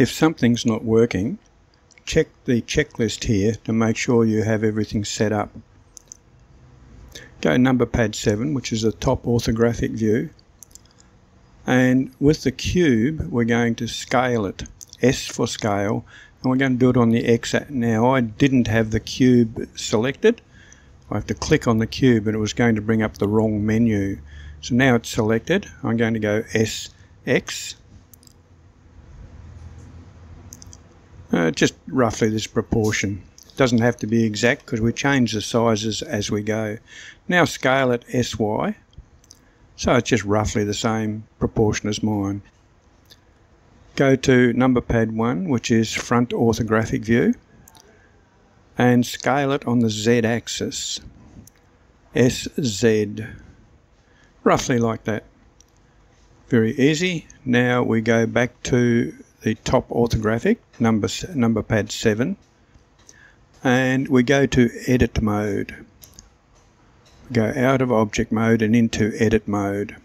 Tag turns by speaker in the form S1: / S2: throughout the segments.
S1: If something's not working, check the checklist here to make sure you have everything set up. Go number pad 7, which is the top orthographic view. And with the cube, we're going to scale it. S for scale. And we're going to do it on the X. Now, I didn't have the cube selected. I have to click on the cube and it was going to bring up the wrong menu. So now it's selected. I'm going to go SX Uh, just roughly this proportion. Doesn't have to be exact because we change the sizes as we go. Now scale it SY. So it's just roughly the same proportion as mine. Go to number pad 1, which is front orthographic view, and scale it on the Z axis. SZ. Roughly like that. Very easy. Now we go back to the top orthographic, number, number pad 7, and we go to edit mode. Go out of object mode and into edit mode.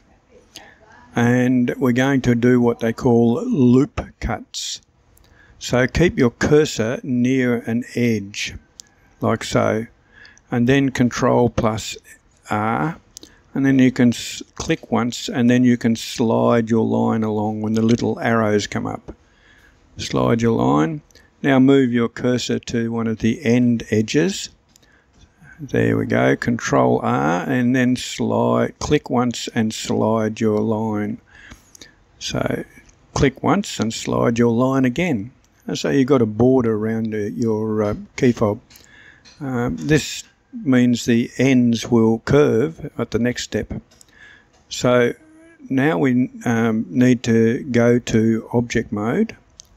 S1: And we're going to do what they call loop cuts. So keep your cursor near an edge, like so, and then Control plus R and then you can click once and then you can slide your line along when the little arrows come up slide your line. Now move your cursor to one of the end edges. There we go, Control R and then slide, click once and slide your line. So click once and slide your line again. So you've got a border around your uh, key fob. Um, this means the ends will curve at the next step. So now we um, need to go to object mode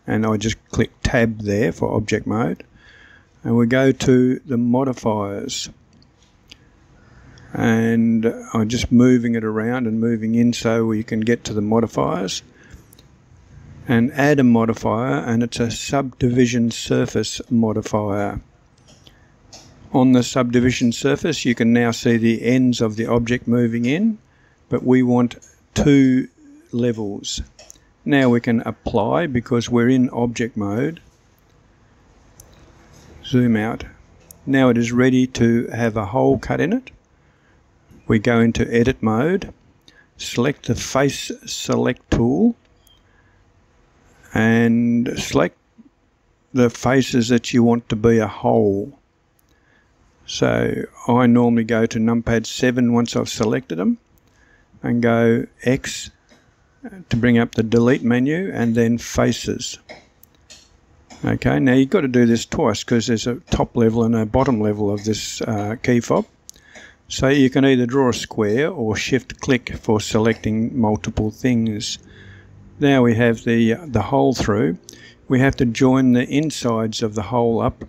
S1: and I just click tab there for object mode and we go to the modifiers. And I'm just moving it around and moving in so we can get to the modifiers and add a modifier and it's a subdivision surface modifier. On the subdivision surface you can now see the ends of the object moving in but we want two levels now we can apply because we're in object mode. Zoom out. Now it is ready to have a hole cut in it. We go into edit mode, select the face select tool and select the faces that you want to be a hole. So I normally go to numpad 7 once I've selected them and go X to bring up the delete menu and then faces. Okay, now you've got to do this twice because there's a top level and a bottom level of this uh, key fob. So you can either draw a square or shift click for selecting multiple things. Now we have the, the hole through. We have to join the insides of the hole up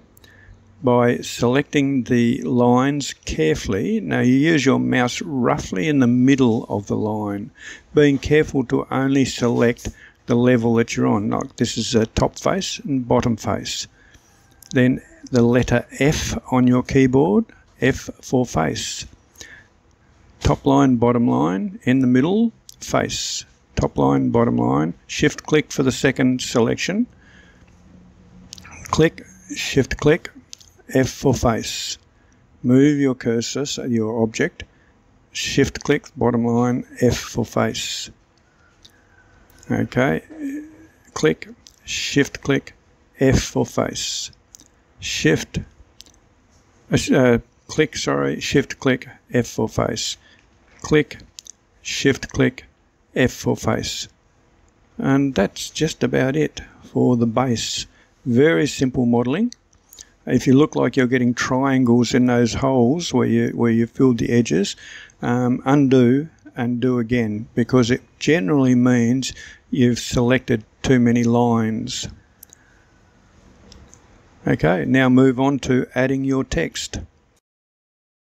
S1: by selecting the lines carefully. Now you use your mouse roughly in the middle of the line, being careful to only select the level that you're on. Like this is a top face and bottom face. Then the letter F on your keyboard, F for face. Top line, bottom line, in the middle, face. Top line, bottom line. Shift click for the second selection. Click, shift click, F for face. Move your cursor, so your object, shift click, bottom line, F for face. Okay, click, shift click, F for face. Shift, uh, click, sorry, shift click, F for face. Click, shift click, F for face. And that's just about it for the base. Very simple modeling if you look like you're getting triangles in those holes where you where you filled the edges, um, undo and do again because it generally means you've selected too many lines. Okay, now move on to adding your text.